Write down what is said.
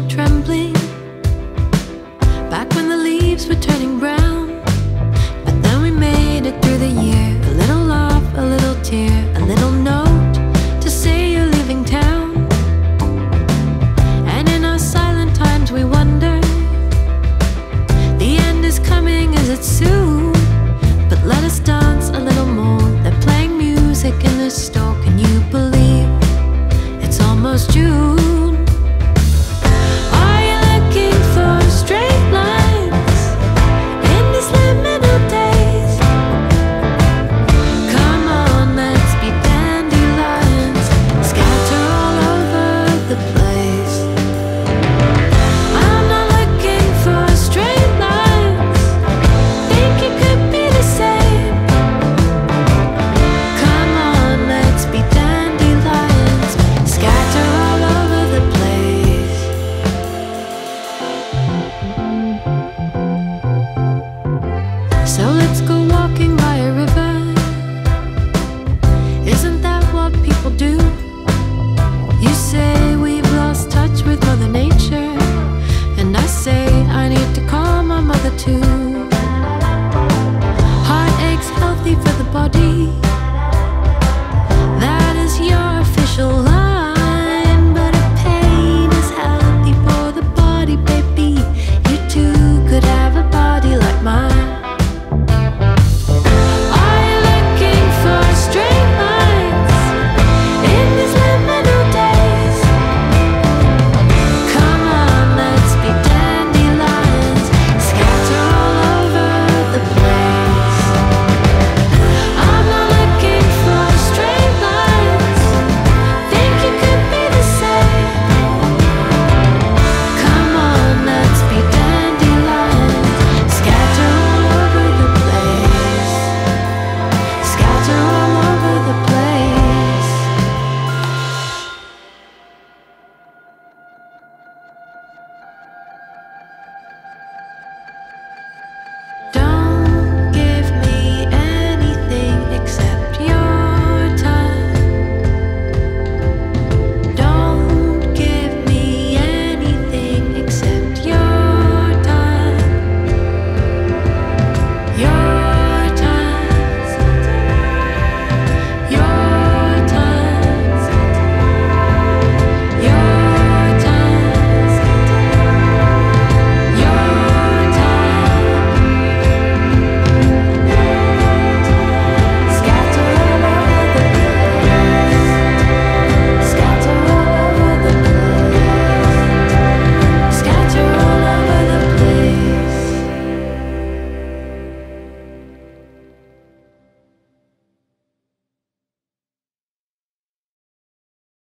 the trembling. Back when the leaves were turning brown. But then we made it through the year. A little laugh, a little tear A little note to say you're leaving town. And in our silent times we wonder The end is coming, is it soon? But let us dance a little more. They're playing music in the store. Can you believe it's almost June? Let's go